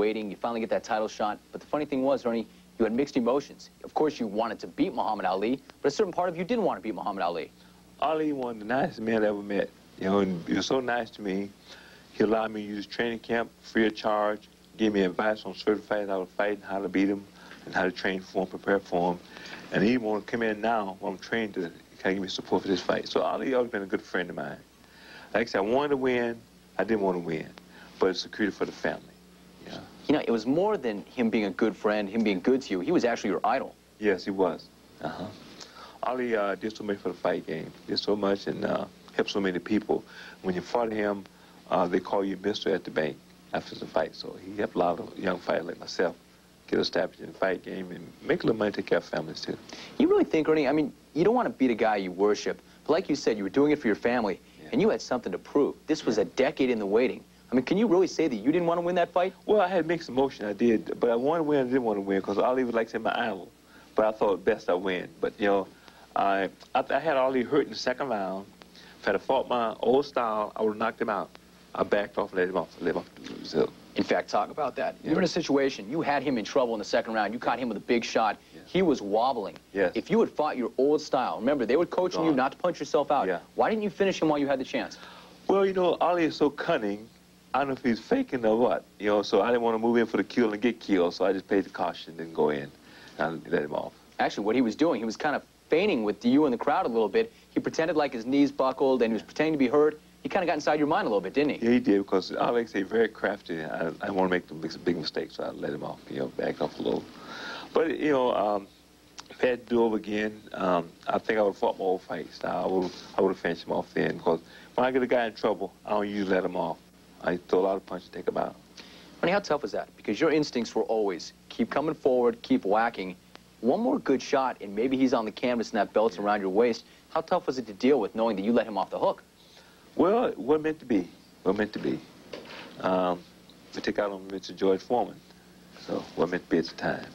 waiting. You finally get that title shot. But the funny thing was, Earnie, you had mixed emotions. Of course, you wanted to beat Muhammad Ali, but a certain part of you didn't want to beat Muhammad Ali. Ali was the nicest man I ever met. You know, and he was so nice to me. He allowed me to use training camp free of charge, gave me advice on certain fights I was fighting, how to beat him and how to train for him, prepare for him. And he want to come in now when I'm trained to kind of give me support for this fight. So Ali always been a good friend of mine. Like I said, I wanted to win. I didn't want to win, but it's security for the family. Yeah. You know, it was more than him being a good friend, him being good to you. He was actually your idol. Yes, he was. Uh-huh. Ali uh, did so much for the fight game. Did so much and uh, helped so many people. When you fought him, uh, they call you Mister at the bank after the fight. So he helped a lot of young fighters like myself get established in the fight game and make a little money to take care of families too. You really think, Earnie, I mean, you don't want to beat a guy you worship, but like you said, you were doing it for your family, yeah. and you had something to prove. This was yeah. a decade in the waiting. I mean, can you really say that you didn't want to win that fight? Well, I had mixed emotion. I did, but I wanted to win. I didn't want to win because Ali was like say my idol. But I thought best I win. But you know, I I, I had Ali hurt in the second round. If I had fought my old style, I would have knocked him out. I backed off, let him off, let him off. So, in fact, talk about that. Yeah. You were in a situation, you had him in trouble in the second round. You caught him with a big shot. Yeah. He was wobbling. Yes. If you had fought your old style, remember, they were coaching you not to punch yourself out. Yeah. Why didn't you finish him while you had the chance? Well, you know, Ali is so cunning. I don't know if he's faking or what, you know, so I didn't want to move in for the kill and get killed, so I just paid the caution and didn't go in and let him off. Actually, what he was doing, he was kind of feigning with you in the crowd a little bit. He pretended like his knees buckled and he was pretending to be hurt. He kind of got inside your mind a little bit, didn't he? Yeah, he did, because Alex is very crafty. I, I want to make the big, big mistake, so I let him off, you know, back off a little. But, you know, um, if I had to do over again, um, I think I would have fought my old fight style. I would I would have finished him off then, because when I get a guy in trouble, I don't usually let him off. I throw a lot of punches, take him out. Ronnie, how tough was that? Because your instincts were always keep coming forward, keep whacking. One more good shot, and maybe he's on the canvas and that belt's around your waist. How tough was it to deal with knowing that you let him off the hook? Well, it wasn't meant to be. What meant to be. Um, we took out on Mr. George Foreman. So what meant to be at the time.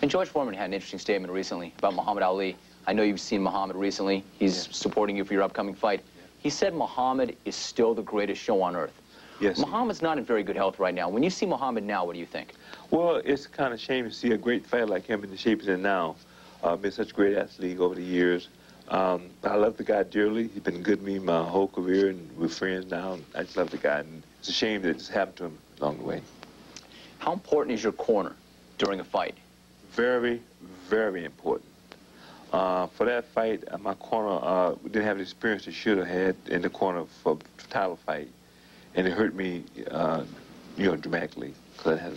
And George Foreman had an interesting statement recently about Muhammad Ali. I know you've seen Muhammad recently. He's yeah. supporting you for your upcoming fight. Yeah. He said Muhammad is still the greatest show on earth. Yes. Muhammad's not in very good health right now. When you see Muhammad now, what do you think? Well, it's kind of a shame to see a great fighter like him in the shape he's in now. Uh, been such a great athlete over the years. Um, I love the guy dearly. He's been good to me my whole career, and we're friends now. I just love the guy, and it's a shame that it just happened to him along the way. How important is your corner during a fight? Very, very important. Uh, for that fight, uh, my corner uh, didn't have the experience it should have had in the corner for the title fight, and it hurt me, uh, you know, dramatically because I had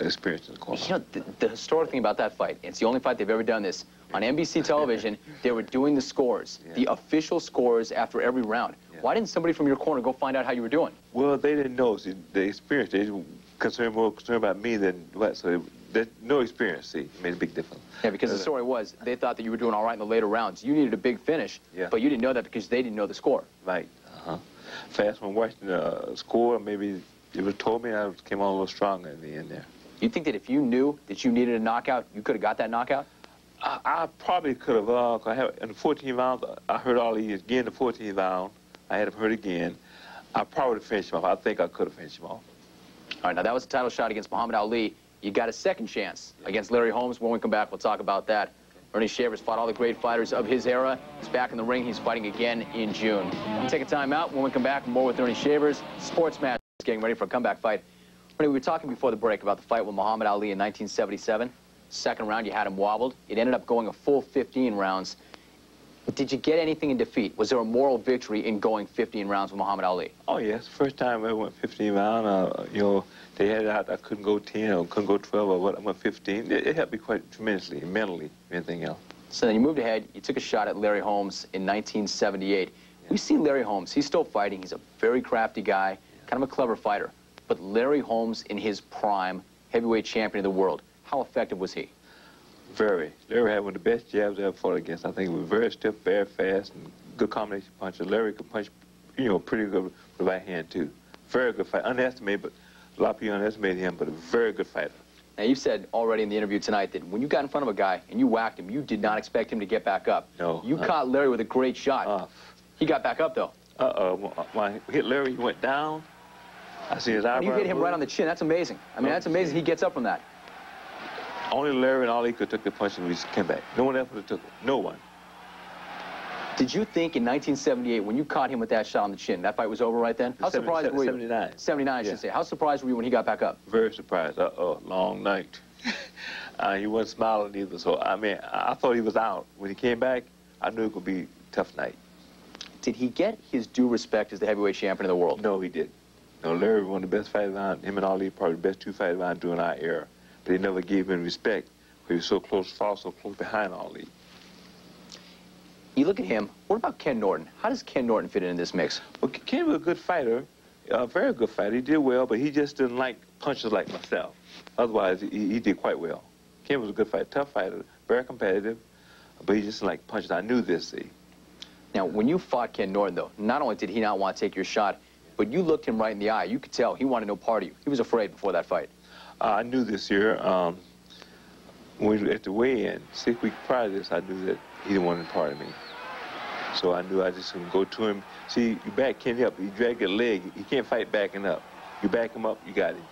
experience in the corner. You know, the, the historic thing about that fight, it's the only fight they've ever done this. On NBC television, they were doing the scores, yeah. the official scores after every round. Yeah. Why didn't somebody from your corner go find out how you were doing? Well, they didn't know. See, the experience, they were concerned more concerned about me than what. So they, no experience, see, made a big difference. Yeah, because the uh, story was they thought that you were doing all right in the later rounds. You needed a big finish, yeah. but you didn't know that because they didn't know the score. Right. Uh-huh. Fast when watching the score, maybe would have told me I came on a little stronger in the end there. You think that if you knew that you needed a knockout, you could have got that knockout? I, I probably could have. Uh, I have in the 14th round, I heard Ali again. The 14th round, I had him hurt again. I probably would have finished him off. I think I could have finished him off. All right, now that was a title shot against Muhammad Ali. You got a second chance yeah. against Larry Holmes. When we come back, we'll talk about that. Earnie Shavers fought all the great fighters of his era. He's back in the ring. He's fighting again in June. Take a time out. When we come back, more with Earnie Shavers. Sports match getting ready for a comeback fight. Earnie, we were talking before the break about the fight with Muhammad Ali in 1977. Second round, you had him wobbled. It ended up going a full 15 rounds. Did you get anything in defeat? Was there a moral victory in going 15 rounds with Muhammad Ali? Oh, yes. First time I went 15 rounds, uh, you know, they had out I couldn't go 10 or couldn't go 12 or what. I went 15. It, it helped me quite tremendously, mentally, anything else. So then you moved ahead. You took a shot at Larry Holmes in 1978. Yeah. We see Larry Holmes. He's still fighting. He's a very crafty guy, kind of a clever fighter. But Larry Holmes in his prime, heavyweight champion of the world. How effective was he? Very. Larry had one of the best jabs I ever fought against. I think he was very stiff, very fast, and good combination puncher. Larry could punch, you know, pretty good with the right hand, too. Very good fight. Underestimated, but a lot of people underestimated him, but a very good fighter. Now, you said already in the interview tonight that when you got in front of a guy and you whacked him, you did not expect him to get back up. No. You uh, caught Larry with a great shot. Uh, he got back up, though. Uh-oh. When I hit Larry, he went down, I see his eyebrow. You hit him move. right on the chin. That's amazing. I mean, No, that's amazing. He gets up from that. Only Larry and Ali could took the punch and we came back. No one else would have took it. No one. Did you think in 1978, when you caught him with that shot on the chin, that fight was over right then? How surprised seven- were you? 79. 79, I should Yeah. say. How surprised were you when he got back up? Very surprised. Uh-oh, long night. uh, he wasn't smiling either. So, I mean, I, thought he was out. When he came back, I knew it would be a tough night. Did he get his due respect as the heavyweight champion of the world? No, he didn't. No, Larry was one of the best fighters around. Him and Ali probably the best two fighters around during our era. But they never gave him respect. He was so close, far so close behind Ali. You look at him. What about Ken Norton? How does Ken Norton fit in this mix? Well, Ken was a good fighter, a very good fighter. He did well, but he just didn't like punches like myself. Otherwise, he, he did quite well. Ken was a good fighter, tough fighter, very competitive, but he just didn't like punches. I knew this, see. Now, when you fought Ken Norton, though, not only did he not want to take your shot, but you looked him right in the eye. You could tell he wanted no part of you. He was afraid before that fight. I knew this year, um, when we were at the weigh-in, six weeks prior to this, I knew that he didn't want any part of me. So I knew I just couldn't go to him. See, you back Kenny up, you drag your leg, he can't fight backing up. You back him up, you got him.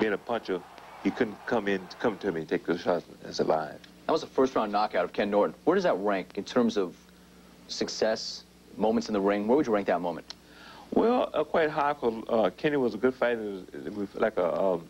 Being a puncher, he couldn't come in, come to me take those shots and survive. That was a first-round knockout of Ken Norton. Where does that rank in terms of success, moments in the ring? Where would you rank that moment? Well, uh, quite high, 'cause, uh, Kenny was a good fighter. It was, it was like a, um,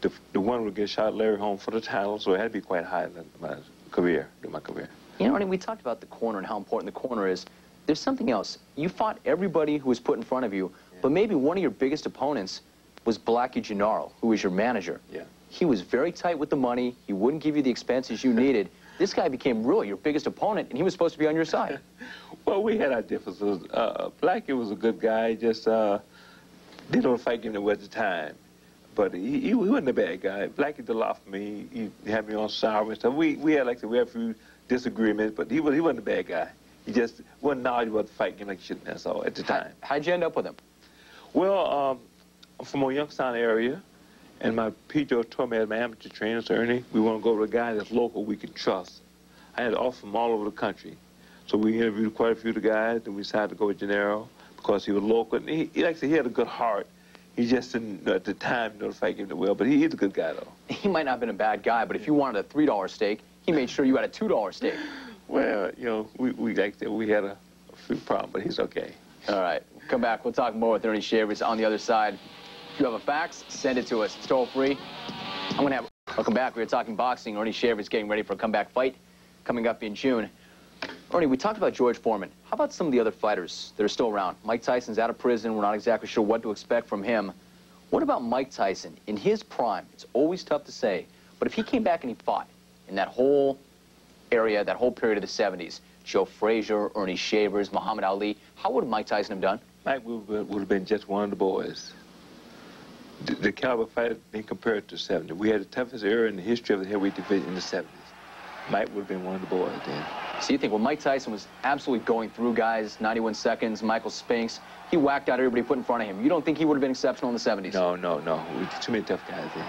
the, the one would get shot Larry Holmes for the title, so it had to be quite high in my career, in my career. You know, I mean, we talked about the corner and how important the corner is. There's something else. You fought everybody who was put in front of you, but maybe one of your biggest opponents was Blackie Gennaro, who was your manager. Yeah. He was very tight with the money. He wouldn't give you the expenses you needed. This guy became really your biggest opponent, and he was supposed to be on your side. Well, we had our differences. Uh, Blackie was a good guy, just uh, didn't want to fight him at the time. But he, he, wasn't a bad guy. Blackie did a lot for me. He, he had me on sour and stuff. We, we had, like I said, we had a few disagreements, but he, was, he wasn't a bad guy. He just wasn't knowledgeable about the fight game like shit, that's all, at the time. How'd you end up with him? Well, um, I'm from a Youngstown area, and my Pedro told me as my amateur trainer, Earnie, we want to go with a guy that's local we can trust. I had offers from all over the country. So we interviewed quite a few of the guys, and we decided to go with Gennaro because he was local. And he, he like I said, he had a good heart. He just didn't, at the time, know the fight game that well, but he, he's a good guy, though. He might not have been a bad guy, but if you wanted a $3 steak, he made sure you had a $2 steak. Well, you know, we, we like that. We had a, a few problems, but he's okay. All right, come back. We'll talk more with Earnie Shavers on the other side. If you have a fax, send it to us. It's toll free. I'm going to have. Welcome back. We were talking boxing. Earnie Shavers getting ready for a comeback fight coming up in June. Earnie, we talked about George Foreman. How about some of the other fighters that are still around? Mike Tyson's out of prison. We're not exactly sure what to expect from him. What about Mike Tyson in his prime? It's always tough to say, but if he came back and he fought in that whole area, that whole period of the 70s, Joe Frazier, Earnie Shavers, Muhammad Ali, how would Mike Tyson have done? Mike would, would have been just one of the boys. The, the caliber fighter being compared to 70. We had the toughest era in the history of the heavyweight division in the 70s. Mike would have been one of the boys then. So you think, well, Mike Tyson was absolutely going through guys, 91 seconds, Michael Spinks, he whacked out everybody put in front of him. You don't think he would have been exceptional in the 70s? No, no, no. Too many tough guys then.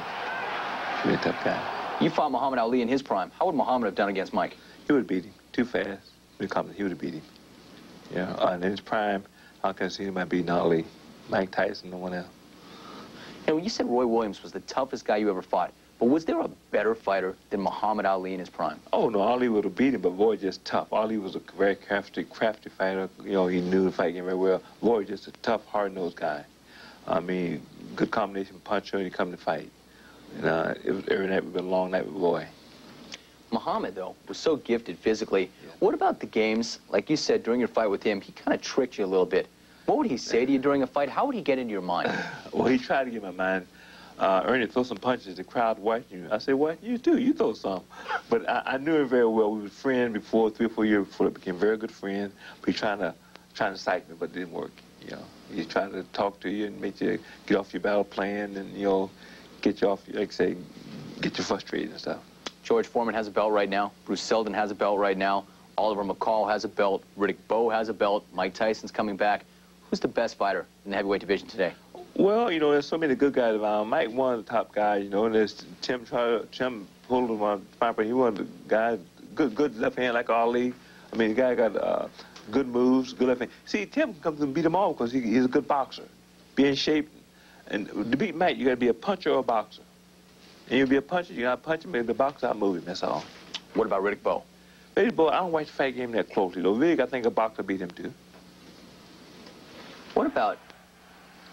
Too many tough guys. You fought Muhammad Ali in his prime. How would Muhammad have done against Mike? He would have beat him. Too fast. He would have beat him. Yeah, uh, in his prime, I can see him beating Ali. Mike Tyson, no one else. And when you said Roy Williams was the toughest guy you ever fought, but was there a better fighter than Muhammad Ali in his prime? Oh, no, Ali would have beat him, but Roy just tough. Ali was a very crafty, crafty fighter. You know, he knew the fight game very well. Roy just a tough, hard-nosed guy. I mean, good combination puncher when he come to fight. And uh, it was, every night would be a long night with Roy. Muhammad, though, was so gifted physically. What about the games? Like you said, during your fight with him, he kind of tricked you a little bit. What would he say to you during a fight? How would he get into your mind? Well, he tried to get my mind. Uh, Earnie, throw some punches. The crowd watching you. I said, what? You too. You throw some. But I, I knew him very well. We were friends before, three or four years before. We became very good friends. He trying to, trying to psych me, but it didn't work. You know, he's trying to talk to you and make you get off your battle plan and, you know, get you off, like say, get you frustrated and stuff. George Foreman has a belt right now. Bruce Seldon has a belt right now. Oliver McCall has a belt. Riddick Bowe has a belt. Mike Tyson's coming back. Who's the best fighter in the heavyweight division today? Well, you know, there's so many good guys around. Mike one of the top guys, you know, and there's Tim Troy, Tim pulled him on Piper. He one of the guys, good good left hand like Ali. I mean, the guy got uh, good moves, good left hand. See, Tim comes and beat him all because he, he's a good boxer. Be in shape. And to beat Matt, you got to be a puncher or a boxer. And you be a puncher, you got to punch him, and the boxer, I move him, that's all. What about Riddick Bowe? Riddick Bowe, I don't watch the fight game that closely, though. Riddick, I think a boxer beat him, too. What about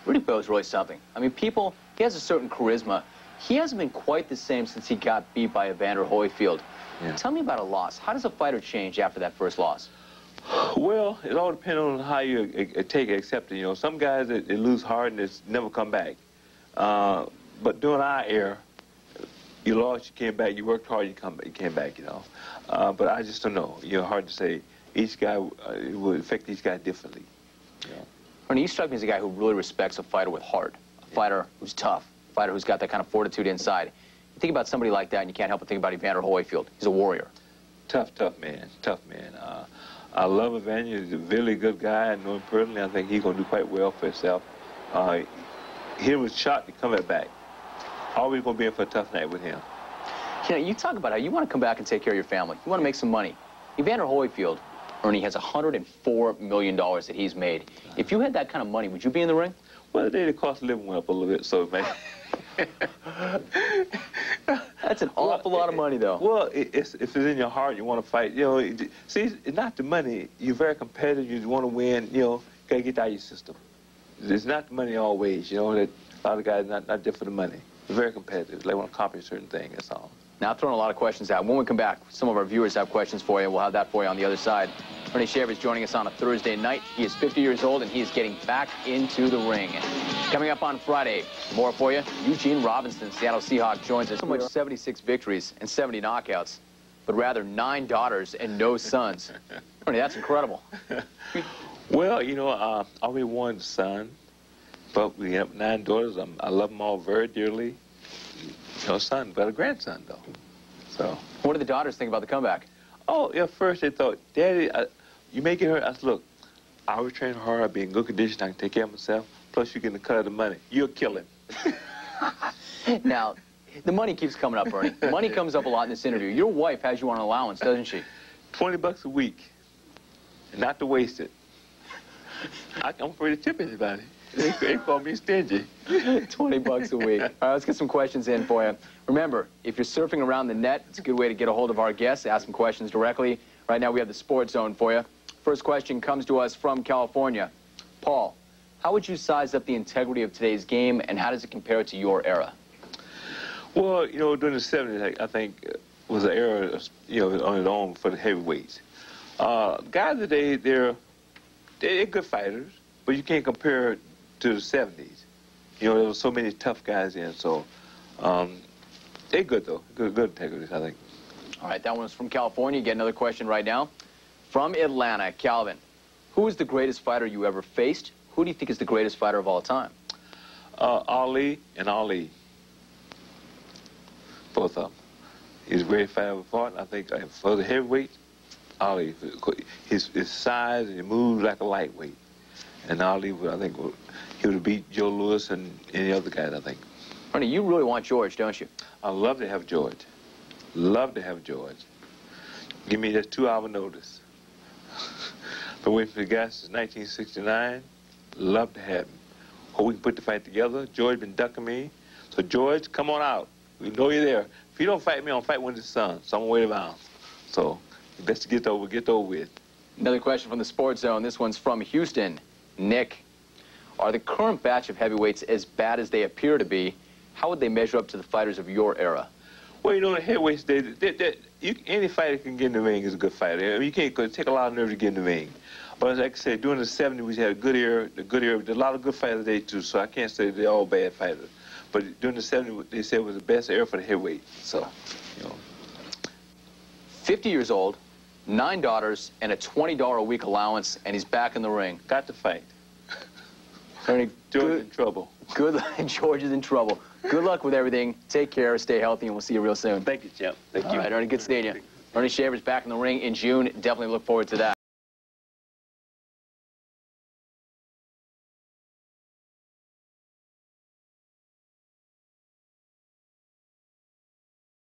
Bowe is really something. I mean, people, he has a certain charisma. He hasn't been quite the same since he got beat by Evander Holyfield. Yeah. Tell me about a loss. How does a fighter change after that first loss? Well, it all depends on how you uh, take it, accept it. You know, some guys, they, they lose hard and it's never come back. Uh, but during our era, you lost, you came back, you worked hard, you come, you came back, you know. Uh, but I just don't know. You know, hard to say. Each guy, uh, it would affect each guy differently. Earnie, you strike me as a guy who really respects a fighter with heart, a fighter who's tough, a fighter who's got that kind of fortitude inside. You think about somebody like that, and you can't help but think about Evander Holyfield. He's a warrior. Tough, tough man, tough man. Uh, I love Evander. He's a really good guy. I know him personally. I think he's going to do quite well for himself. Uh, he was shot to come back. Always going to be in for a tough night with him. You know, you talk about how you want to come back and take care of your family. You want to make some money. Evander Holyfield, Earnie, has $104 million that he's made. If you had that kind of money, would you be in the ring? Well, the cost of living went up a little bit, so man. That's an awful well, lot of money, though. Well, it's, if it's in your heart, you want to fight. You know, see, it's not the money. You're very competitive. You want to win. You know, gotta get out of your system. It's not the money always. You know that a lot of guys not not there for the money. They're very competitive. They want to accomplish certain things. That's all. Now, throwing a lot of questions out. When we come back, some of our viewers have questions for you. We'll have that for you on the other side. Earnie Shavers is joining us on a Thursday night. He is 50 years old, and he is getting back into the ring. Coming up on Friday, more for you. Eugene Robinson, Seattle Seahawk, joins us. So much 76 victories and 70 knockouts, but rather nine daughters and no sons. Earnie, that's incredible. well, you know, uh, I only one son, but we have nine daughters. I'm, i love them all very dearly. No son, but a grandson, though. So. What do the daughters think about the comeback? Oh, at first they thought, Daddy, I, you make it hurt. I said, look, I was training hard. I'll be in good condition. I can take care of myself. Plus, you get the cut of the money. You'll kill him. now, the money keeps coming up, Earnie. The money comes up a lot in this interview. Your wife has you on allowance, doesn't she? 20 bucks a week. And not to waste it. I, am afraid to tip anybody. They, they call me stingy. 20 bucks a week. All right, let's get some questions in for you. Remember, if you're surfing around the net, it's a good way to get a hold of our guests, ask them questions directly. Right now, we have the Sports Zone for you. First question comes to us from California. Paul, how would you size up the integrity of today's game, and how does it compare to your era? Well, you know, during the 70s, I think, was an era, you know, on its own for the heavyweights. Uh, guys today, they're, they're good fighters, but you can't compare to the 70s. You know, there were so many tough guys in, so um, they're good, though. Good, good integrity, I think. All right, that one's from California. You Get another question right now. From Atlanta, Calvin, who is the greatest fighter you ever faced? Who do you think is the greatest fighter of all time? Uh, Ali and Ali. Both of them. He's a great fighter of fought. I think uh, for the heavyweight, Ali. His, his size and he moves like a lightweight. And Ali, I think, he would have beat Joe Louis and any other guys, I think. Honey, you really want George, don't you? I love to have George. Love to have George. Give me just two hour notice. Been waiting for the guys since 1969. Love to have him. Hope we can put the fight together. George been ducking me. So George, come on out. We know you're there. If you don't fight me, I'll fight one of his sons. So I'm gonna wait around. So best to get over, get over with. Another question from the Sports Zone. This one's from Houston. Nick, are the current batch of heavyweights as bad as they appear to be? How would they measure up to the fighters of your era? Well, you know, the heavyweights, they, they, they, you, any fighter can get in the ring is a good fighter. I mean, you can't take a lot of nerve to get in the ring. But like I said, during the 70s, we had a good era, a good era. A lot of good fighters today, too, so I can't say they're all bad fighters. But during the 70s, they said it was the best era for the heavyweight. So, you know. 50 years old, nine daughters, and a $20 a week allowance, and he's back in the ring. Got to fight. Earnie, George good, in trouble. Good, luck. George is in trouble. Good luck with everything. Take care, stay healthy, and we'll see you real soon. Thank you, Jim. Thank All you. All right, Earnie, good seeing you. Earnie Shavers's back in the ring in June. Definitely look forward to that.